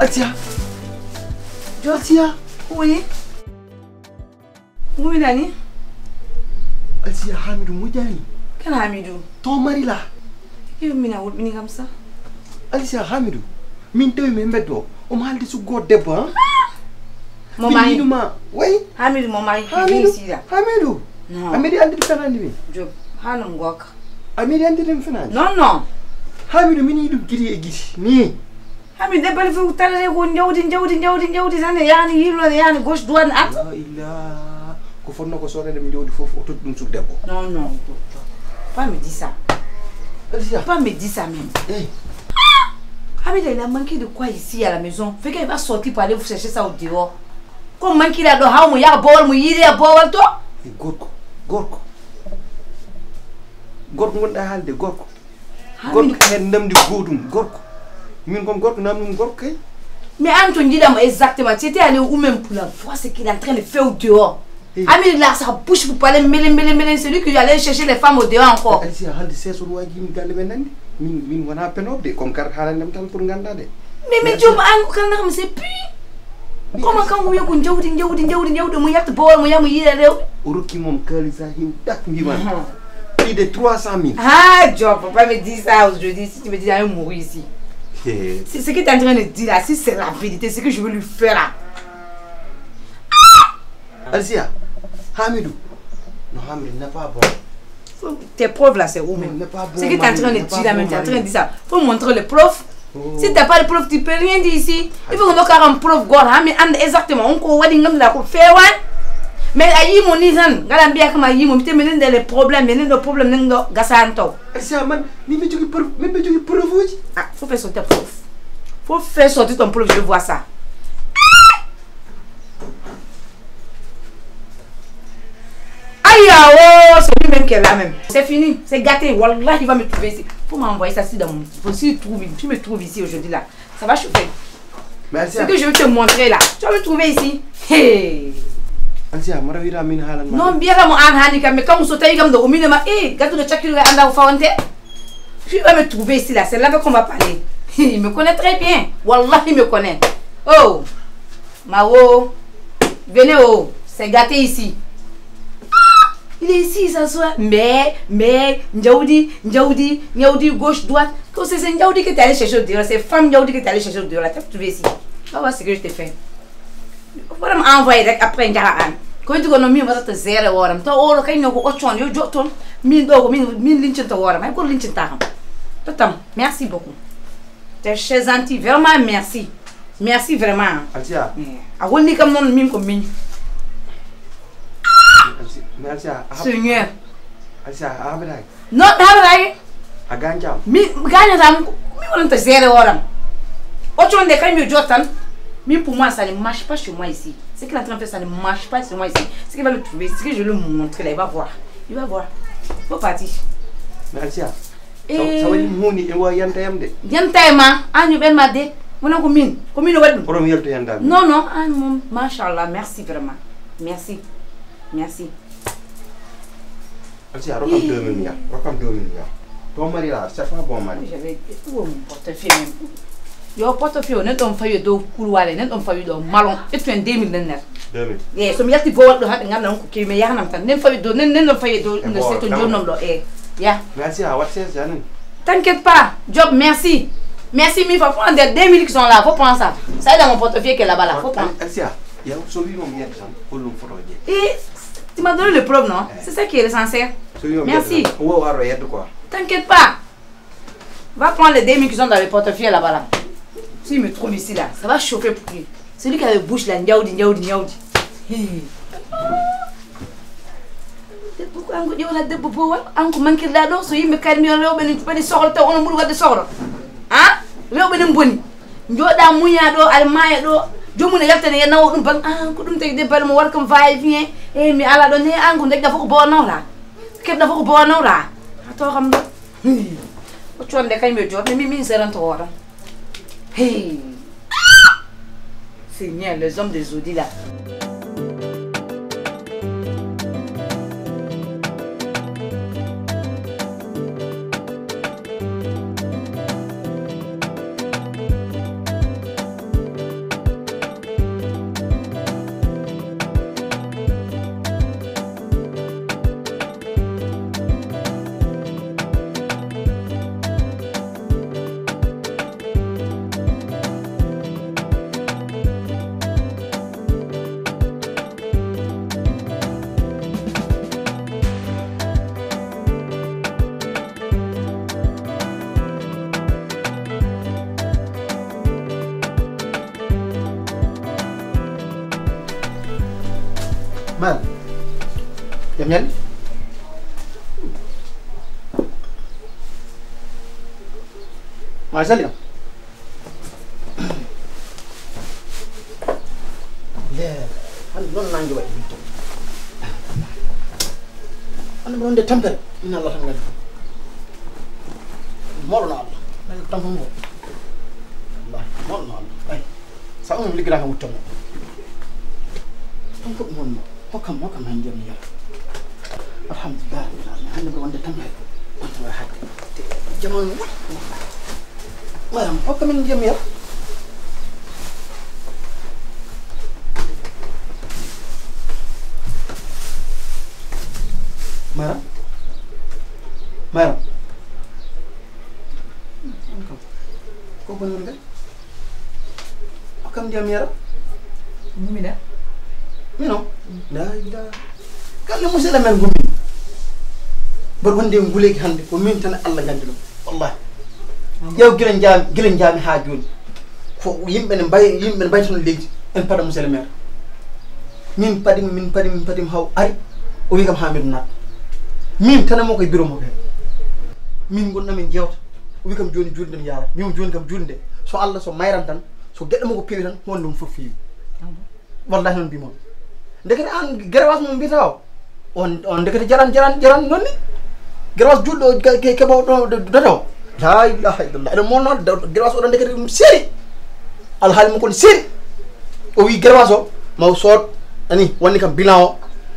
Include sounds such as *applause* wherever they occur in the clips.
أتيا. جو أتيا. وي إيه؟ مو داني أتيا Atia Hamidu داني كان حامد. تو ماري لا يو مينا ول ميني خمسة؟ أتيا حميدو مين توي مين بدو؟ أم هل تسو قد دبا ماماي مينو ما وي. حميدو ماماي حميدو حميدو حميدو أنت بتنا نبي جوب هانم غوك. حميدو أنت بتنا نو نو. حميدو مين يدو كري إجري ني Hami de bali fi utalere ko njawdi njawdi njawdi njawdi sane yani yilone yani gauche douane at. La ilaha. Ko fonno ko sore dem njawdi fofu o tuddi dum suk debbo. Non non docteur. Pas me dire ça. Elisa. Pas me dire ça même. Eh. Hami de il a manqué de quoi ici à la maison. Fait qu'il va sortir pour aller vous chercher ça au dehors. Ko manqué la do hawo ya bol mu yiri ya bol to. Eh, gorko. Gorko. Gorko ngonda halde gorko. Gorko hen ndamdi godum gorko. Min kom gorko namdum gorko kay Mais Anton Didam, exactement, tu étais allé où même pour la voir ce qu'il est en train de faire au dehors. Eh. Ami là, sa bouche pour parler, mêler, mêler, mêler, c'est lui qui allait chercher les femmes au dehors encore. alisia haalde seeson waji yimɓe galle men nandi min min wona penoɓe de comme kar haalandem tan pour gandade Mais mais Dieu, Ango quand même c'est puis. Comment quand vous avez un jaudi, jaudi, jaudi, jaudi, mo yat bol, mo yamu yire rew. o rokki moom kalisa hew dak mbimani plus de 300 mille Ah, faut pas me dire ça aujourd'hui. Si tu me dis mourir ici. C'est ce que tu es en train de dire là, si c'est la vérité, c'est que je veux lui faire là. alisia hamidou no hamidou n'est pas bon Tes preuves là, c'est où Non, même n'est pas bon, C'est que tu es en train de dire là, même, tu es en train de dire ça. Faut montrer les preuves. Oh. Si t'as pas de preuve, tu peux rien dire ici. Il faut qu'on ait un preuve exactement, on peut wedding ngam la ko fewan. Mais ayi mo ni san, ngala mbiya kama ayi mo mite menen des problèmes, menen des problèmes nego gasanto. alisia man min mi jogui preuve min mi jogui preuve Ah, faut faire sortir preuve. Faut faire sortir ton preuve, je voir ça. Aïe, ah, oh, c'est lui-même qui est là même. C'est fini, c'est gâté. Wallah, il va me trouver ici. Faut m'envoyer ça ici dans mon. Faut s'il trouve, tu me trouves ici aujourd'hui là. Ça va chauffer. mais Ce alisia que je veux te montrer là. Tu vas me trouver ici. Hey. Alisia mara wira min haalanma Non, bien là, mon âne, hani, mais quand vous sautez comme de au minimum, eh, gâteau de chakir, anda, fawante? Tu vas me trouver ici là. C'est là qu'on va parler. *laughs* Il me connaît très bien. Wallah, il me connaît. Oh, Mao, venez, oh, c'est gâté ici. Il est ici, il s'assoit. Mais, mais, Ndjaoudi, Ndjaoudi, Ndjaoudi, gauche, droite. C'est c'est Ndjaoudi que tu es allé chercher au dehors, c'est femme Ndjaoudi que tu es allé chercher au dehors. Tu vas me trouver ici. Va voir ce que je t'ai fait. Voilà ma envoyé rek après njara koy dugono min waɗata géré hoorema taw oɗo kañumne ko occon yo joɗ min ɗo ko min min lincinta hoorema hay goto lincinta kam totam merci beaucoup. Te chez gentil vraiment merci. Merci vraiment. Alsia hmm. a holli kam noon min ko min seigneur. Alsia a haɓetaki non ɓe haɓetaki a gañcama mi gañatam mi wonanta géré hooram occon nde kañum yo joɗ tan min pour moi ça ne marche pas chez moi ici ce qu'il est en train de faire ça ne marche pas moi ici. Ce qu'il va me trouver ce que je vais lui montrer là il va voir. Il va voir. Faut partir. Eh. e ma ko min ko min oɗon yalto yandami non non an mom machallah merci vraiment. Merci. Merci. Alsia rokkam 2000 mi yah rokkam 2000 mi yah ton mari la c'est pas bon mari. J'avais où mon portefeuille même? Yo portefeuille o nen ɗon fawi dow couloir nen ɗon fawi ɗo malon ƴettu en 2000 nen nder 2000 e somi yalti bo waɗɗo haɗe ganda ko kewi mi yahanam tan nen fawi dow nen nen ɗon fawi dow nder bon, seto quand jonnom ɗo e ya alsia a wat sese anen T'inquiète pas, Job, merci. Merci mille fois. Prends des 2000 qui sont là, faut prendre ça. Ça est dans mon portefeuille qui est là-bas, là, faut prendre. yaw so tan hollum photoje Et tu m'as donné le preuve, non? C'est ça qui est l'essentiel. Merci. wo yedde quoi T'inquiète pas. Va prendre les 2000 qui sont dans le portefeuille là-bas, là. S'il me trouve ici, là, ça va chauffer pour lui. Celui qui a le bouche là, niaoudi, niaoudi, niaoudi. An ko ƴewata debbo bowal an ko mankirɗa ɗo so yimɓe kalmi on onon ɓuuri wadde sohla a rewɓe nen boni. Jooɗa muña ɗo aɗa maaya ɗo jomum ne e e a to kam ɗo o conde kañum e jooɗe mi min seranto horam hey Seigneur, les hommes des audits là. Ma'am. Yan yan? Marcel, yan. Yeah. Ano noon nangi wa dito? Ano mo nde tamper? Ina Allah tamper. Moro na Allah. Nang tamper mo. Allah, moro na Allah. Ay. Sa umum ligra ha mutomo. Tamper mo mo. Bakan bakan man jam yau. Alhamdulillah, hannu ga wanda tambayar wanda ba haka. Jaman Madam, bakan man jam yau. Madam? Madam? Ko ban wanda? Bakan jam yau? Mumina? Min o la ila galle musidɗo men gummi mbaɗa wonde nguleyki hannde ko min tan allah gandi ɗum wallahi ƴeew gila jaami gila jaami ha joni ko yimɓe ne mbay yimɓe ne mbaytono leydi en paɗa monsieur le maire min paɗima min paɗima min paɗima haw ari o wi kam hamidou nat min tanamo koye bureau mo ɓe min gonɗamin jewta o wi kam joni julde ndem yarata min joni kam julde nde so allah so mayran tan so gueɗe mo ko peewi tan wonde ɗum fof feewi wallahi noon mbimon ndekete an guerewas mo mbiyata o on on ndekete jaran jaran jaran nonni guerewas julɗo keɓo ɗo data o la ilaha illallah eɗen monno guerewas oɗon ndekete ɗum seeri alhaali mo koni seeri o wi guerewas o maw sood ani wonni kam bilan o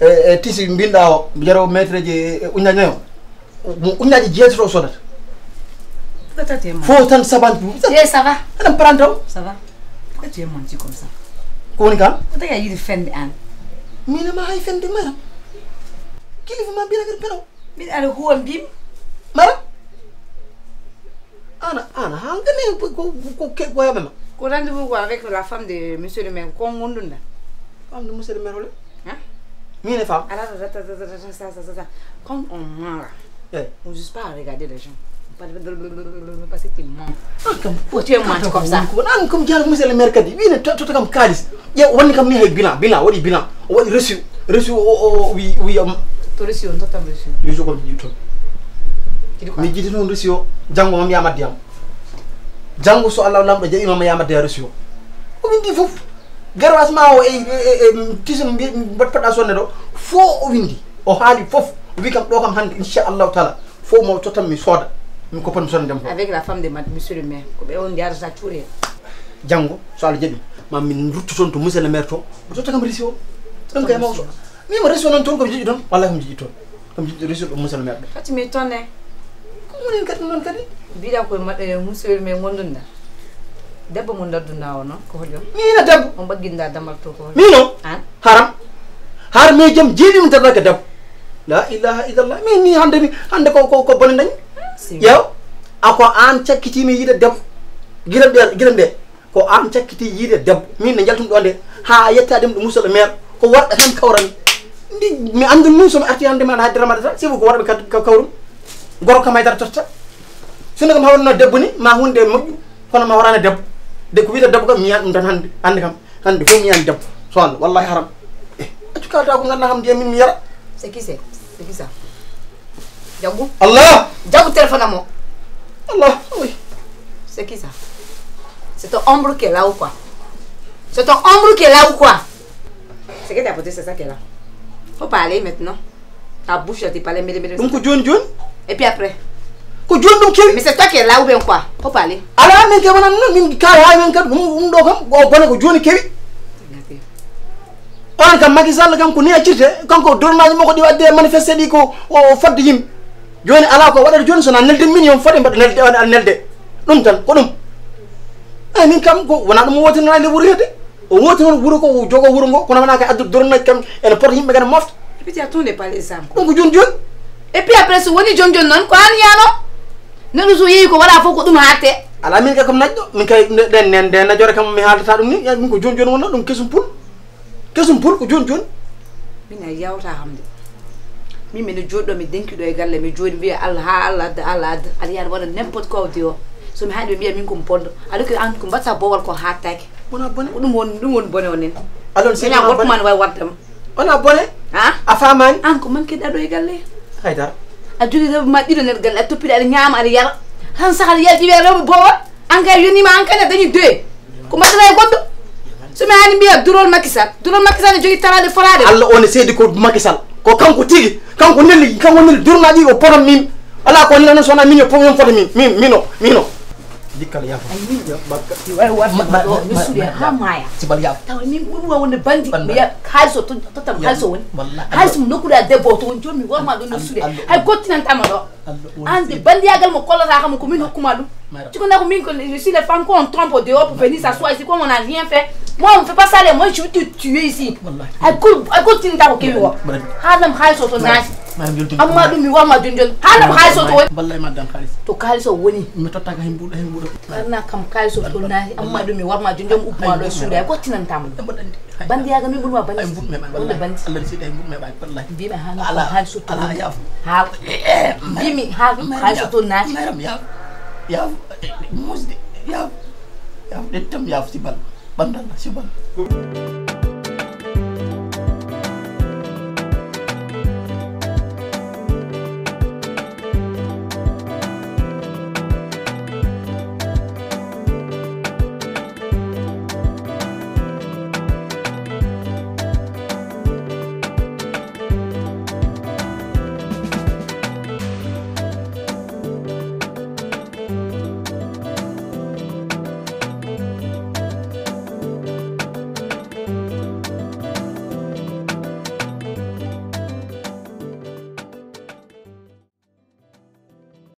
e e tisi mbinɗa o jaro métre ji uñaji nayi o mo uñaji jeetati o sodata fo tan sabanti Eh, eɗen pranta o ko woni kam pourquoi ya yidi fende an minema hay fende maram kilifa ma mbina kadi penaw min aɗa huwa mbimi mara. Ana ana ha ngani ko ko ke ko rendez-vous quoi avec la femme de monsieur le maire ko gondunda famde monsieur le maire ole hein? Mine alors ça ça ça ça quand on ment là. Eyi on juste pas à regarder les gens. de- Parce que tu mens. Le maire kadi. Wine totoka kam kalis. Ya wani kam ni hay bilan, bilan, wadi bilan. O o wi wi am. To reçu on totam reçu. Yo joko ni to. Jango so Allah lamdo je imam yama dia reçu. Ko windi fof. Garwas ma o e tisum bi bat pada. Fo o windi. O oh, haali fof. Wi kam ɗo kam hannde inchallahu taala. Fo mo totam mi sooda min mi avec la femme de monsieur le maire. Ko ɓe on yarata cuure janggo so allah jaɓi ma min ruttu toon to monsieur le maire to. O totta kam reçu o ɗum kay maw mimo reçu o noon toon komi jiɗi toon wallahi komi jiɗi toon komi jiɗi reçu ɗo monsieur le maire ɗo toi tu m'étonnes ko woni kadi noon kadi mbiɗa koye monsieur le maire gondunda debbo mo dadduna o noon ko hoƴon mina debbo on ɓagginda damal to ko mino an haram. Har mi joom jeeɗimi darnake debbo la ilaha illallah. Min ni hande mi hande ko ko ko bone dañi yew ako an cakkitimi yiide debbo guiram ɗe guiram ɗe ko an cakkiti yiide debbo min ne jaltumi ɗo nde ha yettademi ɗo monsieur le maire ko worɓe tan kawrami ndi mi andu nun somi arti hande man haddira maɗa ta sibu ko worɓe kawrum goro kam haydara totta sinno kam hawrino debbo ni ma hunde moƴƴu kono ma horani debbo de ko wiide debbo kam mi yiyan ɗum tan hande hande kam hande fof mi yiyani debbo so allah wallahi haram e accu kalta ko ganduɗa kam ndiyam min mi yara c'est qui c'est c'est qui ça jaggu allah jaggu téléphone amo allah oui c'est qui ça c'est ton ombre qui est là ou quoi c'est ton ombre qui est là ou quoi c'est que t'as porté c'est ça qui est là faut parler maintenant ta bouche là t'es parlé mais mais ko joni joni et puis après ko joni ɗum kewi mais c'est toi qui est là ou bien quoi faut parler ala min ke wonan noon min kaali ha men kadi ɗum ɗum ɗo kam o bone ko joni kewi on kam Macky Sall kam ko ni accirte kanko dornaji makko ɗi wadde manifesté ɗi ko o fadde yimɓe joni ala ko waɗata joni sona nelde min yon foti mbaɗa nelde aɗa nelde ɗum tan ko ɗum ay min kam ko wona ɗum wotinanade wuuro hedde o woti noon wuuro ko jogo wuuro ngo kono wona ka addude dornaji kam ene pota yimɓe kene mofta. Et puis tu par exemple ɗum ko joni joni. Et puis après so woni joni joni noon ko an yano neɗɗo so yeehi ko waɗa fof ko ɗum hatte ala min kay kam naƴɗo min kay ɗen nen nde najore kam mi haaldata ɗum ni. Min ko joni joni wonno ɗum kesum pul. Kesum pul ko joni joni. Min a yawta hamde min mino joɗɗo mi denkiɗo e galle mi jooɗi mbiya allah ha allah adda allah adda aɗa yaada waɗa n'importe importe quoi di o somi haaɗi ɓe mbiya min komi bonɗo aɗa ko an ko mbatta bowal ko hattake wona bone? Ɗum woni ɗum woni bone o nen. Alon si mina wona gorko bone? ma ne wawi waddema wona bone? A a famani an ko manque ɗo e galle. Haydara. A jogi rewɓe ma ɗiɗo nder galle a toppiɗe aɗa ñaama aɗa yara. Han sah aɗa yalti wiya rewɓe bowal. An kay yonima an kane dañi deux ko mbaɗata e goɗɗo. Somi hani mbiya durol makisal. Durol makisal ne jogui tarade forade allah one seedi ko makisal ko kanko tigi kanko nelli kanko nelli durnaɗi o potom min. Ala ko nina noon sowona min yo min foto min min mino mino. Dikkal yafa ha maya sibal yafa tawa min ɓuuri wa wonde bandi Banda. mi yiya haaliss o tottam haaliss o woni. haaliss mo nokkuɗa debbo o to woni joni mi worma ɗum no suuɗe hay gottinantama ɗo ande bandiyagal mo kollataka mo ko min hokkuma ɗum connais combien que si les femmes qu'on trompe au dehors pour venir s'asseoir ici, comme on n'a rien fait. Moi, on ne fait pas ça, les moi, je vais te tuer ici. Écoute, écoute, tu n'as pas qu'il y a. Halam Khalis Soto Nas. Amadou Miwa Madunjon. Halam Khalis Soto. Wallahi, Madame Khalis. To Khalis Soto Woni. Mais toi, t'as gagné boule. Karna Kam Khalis Soto Nas. Amadou Miwa Madunjon. Upma le Souda. Écoute, tu n'as pas qu'il Bandi yaga min bulma bandi. Ay bulme bay. Bulme bandi. Allah sida ay bulme bay. Wallahi. Bi ma hala. Ala hal soto. Ala yaf. Ha. Bi mi ha hal soto nas. Maram yaf. Yaf. Musdi. Yaf. Yaf. Dettam yaf si bal. Bandar Nasional.